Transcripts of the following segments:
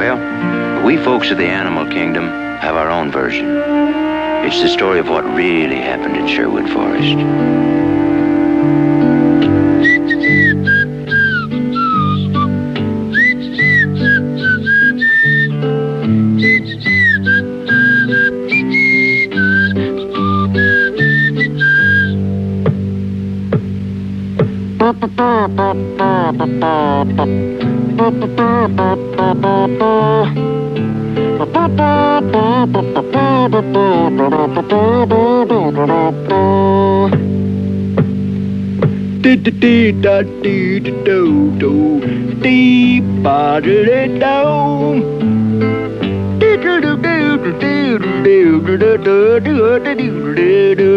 Well, we folks of the animal kingdom have our own version. It's the story of what really happened in Sherwood Forest. Dee da dee da do do dee ba da da do. Dee da do do do do do do do do do do do do do.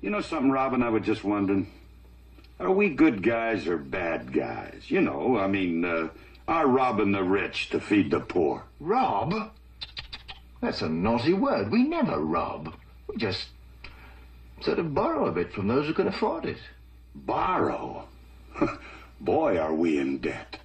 You know something, Robin? I was just wondering. Are we good guys or bad guys? You know, I mean, uh, are robbing the rich to feed the poor? Rob? That's a naughty word. We never rob. We just sort of borrow a bit from those who can afford it. Borrow? Boy, are we in debt.